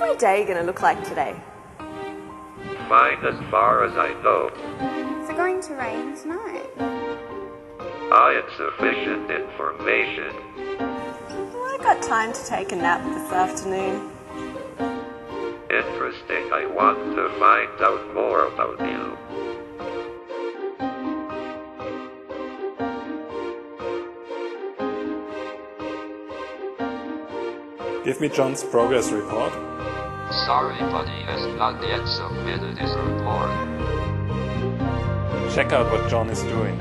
my day going to look like today? Fine as far as I know. Is it going to rain tonight? Ah, I had sufficient information. Well, I got time to take a nap this afternoon. Interesting. I want to find out more about you. Give me John's progress report. Sorry, but he has not yet submitted his report. Check out what John is doing.